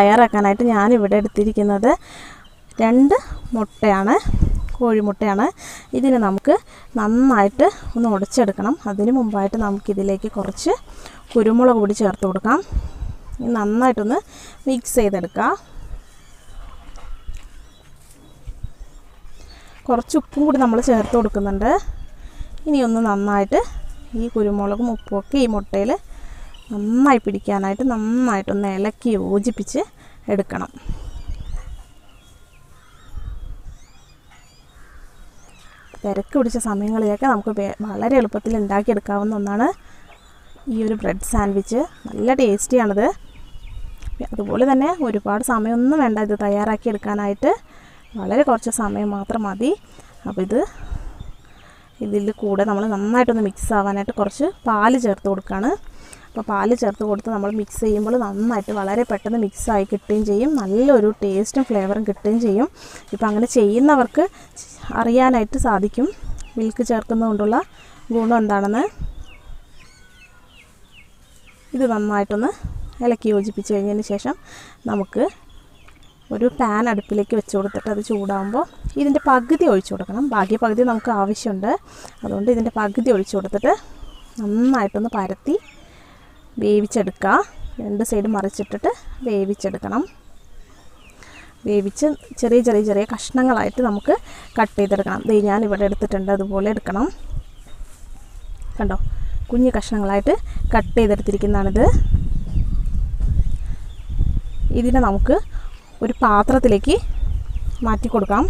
തയ്യാറാക്കാനായിട്ട് ഞാനിവിടെ എടുത്തിരിക്കുന്നത് രണ്ട് മുട്ടയാണ് കോഴിമുട്ടയാണ്. ഇതിന് നമുക്ക് നന്നായിട്ട് ഒന്ന് ഉടച്ചെടുക്കണം. അതിന് മുമ്പായിട്ട് നമുക്കിതിലേക്ക് കുറച്ച് കുരുമുളക് പൊടി ചേർത്ത് കൊടുക്കാം. നന്നായിട്ടൊന്ന് മിക്സ് ചെയ്തെടുക്കാം കുറച്ച് ഉപ്പും കൂടി നമ്മൾ ചേർത്ത് കൊടുക്കുന്നുണ്ട്. ഇനിയൊന്ന് നന്നായിട്ട് ഈ കുരുമുളകും ഉപ്പും ഒക്കെ ഈ മുട്ടയിൽ നന്നായി പിടിക്കാനായിട്ട് നന്നായിട്ടൊന്ന് ഇളക്കി യോജിപ്പിച്ച് എടുക്കണം. തിരക്ക് പിടിച്ച സമയങ്ങളിലൊക്കെ നമുക്ക് വളരെ എളുപ്പത്തിൽ ഉണ്ടാക്കിയെടുക്കാവുന്ന ഒന്നാണ് ഈ ഒരു ബ്രെഡ് സാൻഡ്വിച്ച്. നല്ല ടേസ്റ്റിയാണിത്. അതുപോലെ തന്നെ ഒരുപാട് സമയമൊന്നും വേണ്ട ഇത് തയ്യാറാക്കി എടുക്കാനായിട്ട്. വളരെ കുറച്ച് സമയം മാത്രം മതി. അപ്പോൾ ഇത് ഇതിൽ കൂടെ നമ്മൾ നന്നായിട്ടൊന്ന് മിക്സ് ആവാനായിട്ട് കുറച്ച് പാൽ ചേർത്ത് കൊടുക്കുകയാണ് അപ്പോൾ പാൽ ചേർത്ത് കൊടുത്ത് നമ്മൾ മിക്സ് ചെയ്യുമ്പോൾ നന്നായിട്ട് വളരെ പെട്ടെന്ന് മിക്സ് ആയി കിട്ടുകയും ചെയ്യും. നല്ലൊരു ടേസ്റ്റും ഫ്ലേവറും കിട്ടുകയും ചെയ്യും. ഇപ്പോൾ അങ്ങനെ ചെയ്യുന്നവർക്ക് അറിയാനായിട്ട് സാധിക്കും. മിൽക്ക് ചേർക്കുന്നതുകൊണ്ടുള്ള ഗുണം എന്താണെന്ന് ഇത് നന്നായിട്ടൊന്ന് ഇളക്കി യോജിപ്പിച്ച് കഴിഞ്ഞതിന് ശേഷം നമുക്ക് ഒരു പാൻ അടുപ്പിലേക്ക് വെച്ച് കൊടുത്തിട്ട് അത് ചൂടാകുമ്പോൾ ഇതിന്റെ പകുതി ഒഴിച്ചു കൊടുക്കണം. ബാക്കി പകുതി നമുക്ക് ആവശ്യമുണ്ട്. അതുകൊണ്ട് ഇതിന്റെ പകുതി ഒഴിച്ചു കൊടുത്തിട്ട് നന്നായിട്ടൊന്ന് പരത്തി വേവിച്ചെടുക്കുക. രണ്ട് സൈഡ് മറിച്ചിട്ടിട്ട് വേവിച്ചെടുക്കണം. വേവിച്ച് ചെറിയ ചെറിയ ചെറിയ കഷ്ണങ്ങളായിട്ട് നമുക്ക് കട്ട് ചെയ്തെടുക്കണം. ദേ ഞാൻ ഇവിടെ എടുത്തിട്ടുണ്ട്. അതുപോലെ എടുക്കണം. കണ്ടോ? കുഞ്ഞു കഷ്ണങ്ങളായിട്ട് കട്ട് ചെയ്തെടുത്തിരിക്കുന്നതാണിത്. ഇതിനെ നമുക്ക് ഒരു പാത്രത്തിലേക്ക് മാറ്റി കൊടുക്കാം.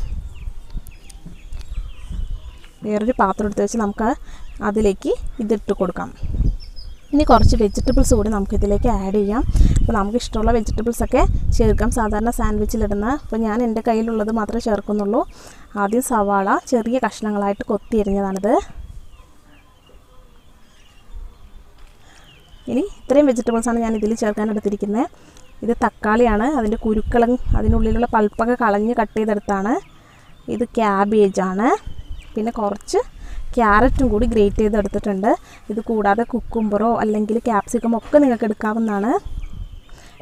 വേറൊരു പാത്രം എടുത്ത് വെച്ച് നമുക്ക് അതിലേക്ക് ഇതിട്ട് കൊടുക്കാം. ഇനി കുറച്ച് വെജിറ്റബിൾസ് കൂടി നമുക്ക് ഇതിലേക്ക് ആഡ് ചെയ്യാം. അപ്പോൾ നമുക്ക് ഇഷ്ടമുള്ള വെജിറ്റബിൾസ് ഒക്കെ ചേർക്കാം. സാധാരണ സാൻഡ്വിച്ചിലിടുന്ന അപ്പോൾ ഞാൻ എന്റെ കയ്യിലുള്ളത് മാത്രമേ ചേർക്കുന്നുള്ളൂ. ആദ്യം സവാള ചെറിയ കഷ്ണങ്ങളായിട്ട് കൊത്തി എരിഞ്ഞതാണിത് ഇനി ഇത്രയും വെജിറ്റബിൾസാണ് ഞാൻ ഇതിൽ ചേർക്കാൻ എടുത്തിരിക്കുന്നത്. ഇത് തക്കാളിയാണ്. അതിന്റെ കുരുക്കളും അതിനുള്ളിലുള്ള പൾപ്പൊക്കെ കളഞ്ഞ് കട്ട് ചെയ്തെടുത്താണ്. ഇത് ക്യാബേജാണ് പിന്നെ കുറച്ച് ക്യാരറ്റും കൂടി ഗ്രേറ്റ് ചെയ്തെടുത്തിട്ടുണ്ട്. ഇത് കൂടാതെ കുക്കുംബറോ അല്ലെങ്കിൽ ക്യാപ്സിക്കം ഒക്കെ നിങ്ങൾക്ക് എടുക്കാവുന്നതാണ്.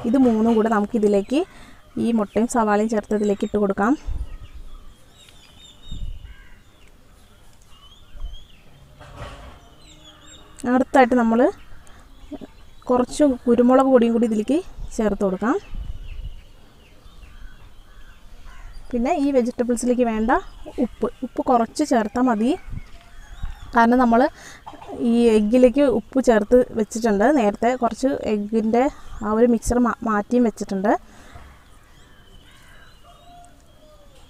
ഇത് മൂന്നും കൂടെ നമുക്കിതിലേക്ക് ഈ മുട്ടയും സവാളയും ചേർത്ത് ഇതിലേക്ക് ഇട്ട് കൊടുക്കാം. അടുത്തായിട്ട് നമ്മൾ കുറച്ച് കുരുമുളക് പൊടിയും കൂടി ഇതിലേക്ക് ചേർത്ത് കൊടുക്കാം. പിന്നെ ഈ വെജിറ്റബിൾസിലേക്ക് വേണ്ട ഉപ്പ്. ഉപ്പ് കുറച്ച് ചേർത്താൽ മതി. കാരണം നമ്മൾ ഈ എഗ്ഗിലേക്ക് ഉപ്പ് ചേർത്ത് വെച്ചിട്ടുണ്ട്. നേരത്തെ കുറച്ച് എഗ്ഗിന്റെ ആ ഒരു മിക്സർ മാറ്റിയും വെച്ചിട്ടുണ്ട്.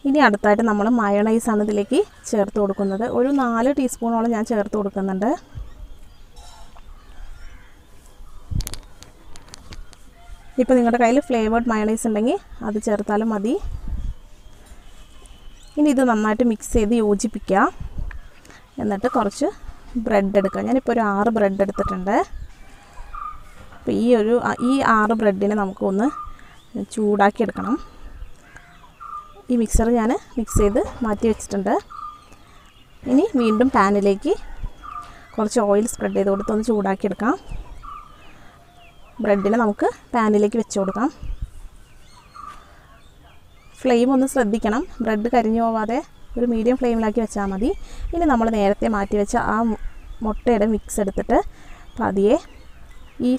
ഇനി അടുത്തായിട്ട് നമ്മൾ മയണൈസാണ് ഇതിലേക്ക് ചേർത്ത് കൊടുക്കുന്നത്. ഒരു നാല് ടീസ്പൂണോളം ഞാൻ ചേർത്ത് കൊടുക്കുന്നുണ്ട്. ഇപ്പോൾ നിങ്ങളുടെ കയ്യിൽ ഫ്ലേവേർഡ് മയണൈസ് ഉണ്ടെങ്കിൽ അത് ചേർത്താലും മതി. ഇനി ഇത് നന്നായിട്ട് മിക്സ് ചെയ്ത് യോജിപ്പിക്കുക എന്നിട്ട് കുറച്ച് ബ്രെഡ് എടുക്കുക ഞാനിപ്പോൾ ഒരു ആറ് ബ്രെഡ് എടുത്തിട്ടുണ്ട്. അപ്പോൾ ഈ ഒരു ഈ ആറ് ബ്രെഡിനെ നമുക്കൊന്ന് ചൂടാക്കി എടുക്കണം ഈ മിക്സർ ഞാൻ മിക്സ് ചെയ്ത് മാറ്റി വെച്ചിട്ടുണ്ട്. ഇനി വീണ്ടും പാനിലേക്ക് കുറച്ച് ഓയിൽ സ്പ്രെഡ് ചെയ്ത് കൊടുത്ത് ഒന്ന് ചൂടാക്കി എടുക്കാം ബ്രെഡിനെ നമുക്ക് പാനിലേക്ക് വെച്ച് കൊടുക്കാം. ഫ്ലെയിം ഒന്ന് ശ്രദ്ധിക്കണം. ബ്രെഡ് കരിഞ്ഞു പോവാതെ ഒരു മീഡിയം ഫ്ലെയിമിലാക്കി വെച്ചാൽ മതി. ഇനി നമ്മൾ നേരത്തെ മാറ്റി വെച്ച ആ മുട്ടയുടെ മിക്സ് എടുത്തിട്ട് പതിയെ ഈ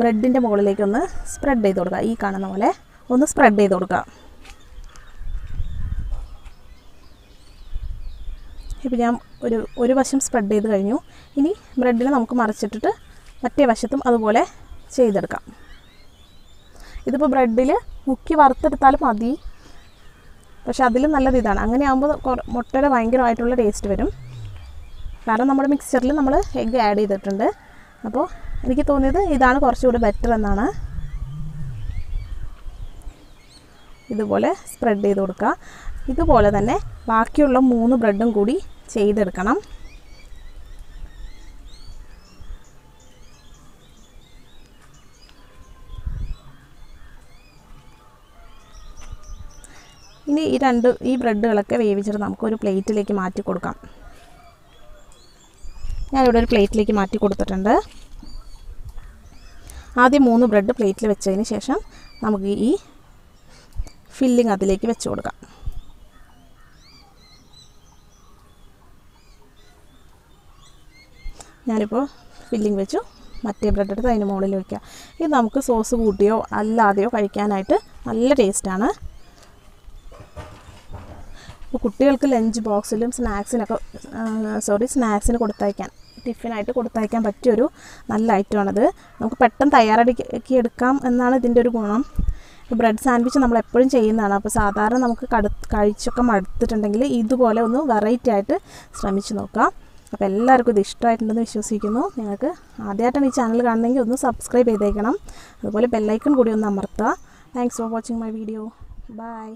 ബ്രെഡിന്റെ മുകളിലേക്കൊന്ന് സ്പ്രെഡ് ചെയ്ത് കൊടുക്കുക ഈ കാണുന്ന പോലെ ഒന്ന് സ്പ്രെഡ് ചെയ്ത് കൊടുക്കുക ഇപ്പോൾ ഞാൻ ഒരു ഒരു വശം സ്പ്രെഡ് ചെയ്ത് കഴിഞ്ഞു. ഇനി ബ്രെഡിനെ നമുക്ക് മറിച്ചിട്ടിട്ട് മറ്റേ വശത്തും അതുപോലെ ചെയ്തെടുക്കാം. ഇതിപ്പോൾ ബ്രെഡിൽ മുക്കി വറുത്തെടുത്താലും മതി. പക്ഷെ അതിലും നല്ലത് ഇതാണ്. അങ്ങനെ ആകുമ്പോൾ മുട്ടയുടെ ഭയങ്കരമായിട്ടുള്ള ടേസ്റ്റ് വരും. കാരണം നമ്മുടെ മിക്സ്ചറിൽ നമ്മൾ എഗ്ഗ് ആഡ് ചെയ്തിട്ടുണ്ട്. അപ്പോൾ എനിക്ക് തോന്നിയത് ഇതാണ് കുറച്ചുകൂടി ബെറ്റർ എന്നാണ്. ഇതുപോലെ സ്പ്രെഡ് ചെയ്ത് കൊടുക്കുക. ഇതുപോലെ തന്നെ ബാക്കിയുള്ള മൂന്ന് ബ്രെഡും കൂടി ചെയ്തെടുക്കണം. ഇനി ഈ രണ്ട് ഈ ബ്രെഡുകളൊക്കെ വേവിച്ചിട്ട് നമുക്കൊരു പ്ലേറ്റിലേക്ക് മാറ്റി കൊടുക്കാം. ഞാനിവിടെ ഒരു പ്ലേറ്റിലേക്ക് മാറ്റി കൊടുത്തിട്ടുണ്ട്. ആദ്യം മൂന്ന് ബ്രെഡ് പ്ലേറ്റിൽ വെച്ചതിന് ശേഷം നമുക്ക് ഈ ഫില്ലിങ് അതിലേക്ക് വെച്ച് കൊടുക്കാം. ഞാനിപ്പോൾ ഫില്ലിങ് വെച്ചു. മറ്റേ ബ്രെഡ് എടുത്ത് അതിന് മുകളിൽ വയ്ക്കുക ഇത് നമുക്ക് സോസ് കൂട്ടിയോ അല്ലാതെയോ കഴിക്കാനായിട്ട് നല്ല ടേസ്റ്റാണ്. ഇപ്പോൾ കുട്ടികൾക്ക് ലഞ്ച് ബോക്സിലും സ്നാക്സിനൊക്കെ സോറി സ്നാക്സിന് കൊടുത്തയക്കാൻ ടിഫിനായിട്ട് കൊടുത്തയക്കാൻ പറ്റിയൊരു നല്ല ഐറ്റമാണത് നമുക്ക് പെട്ടെന്ന് തയ്യാറാക്കി എടുക്കാം എന്നാണ് ഇതിന്റെ ഒരു ഗുണം. ബ്രെഡ് സാൻഡ്വിച്ച് നമ്മൾ എപ്പോഴും ചെയ്യുന്നതാണ്. അപ്പോൾ സാധാരണ നമുക്ക് കടു കഴിച്ചൊക്കെ മടുത്തിട്ടുണ്ടെങ്കിൽ ഇതുപോലെ ഒന്ന് വെറൈറ്റി ആയിട്ട് ശ്രമിച്ചു നോക്കാം. അപ്പോൾ എല്ലാവർക്കും ഇത് ഇഷ്ടമായിട്ടുണ്ടെന്ന് വിശ്വസിക്കുന്നു. നിങ്ങൾക്ക് ആദ്യമായിട്ടാണ് ഈ ചാനൽ കാണുന്നതെങ്കിൽ ഒന്ന് സബ്സ്ക്രൈബ് ചെയ്തേക്കണം. അതുപോലെ ബെല്ലൈക്കൺ കൂടി ഒന്ന് അമർത്തുക. Thanks for watching my video bye